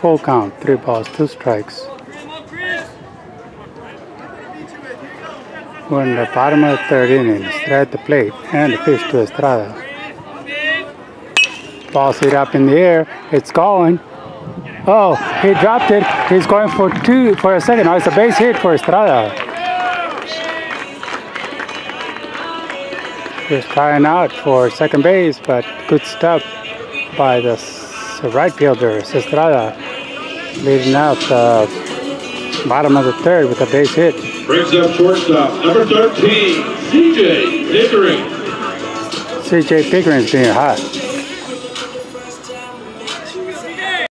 Full count, three balls, two strikes. We're in the bottom of the third inning. Estrada at the plate and the pitch to Estrada. Ball's hit up in the air. It's going. Oh, he dropped it. He's going for two for a second. Oh, it's a base hit for Estrada. He's trying out for second base, but good stuff by the right fielder, Estrada, leading out the uh, bottom of the third with a base hit. Brings up shortstop, number 13, CJ Pickering. CJ Pickering's being hot.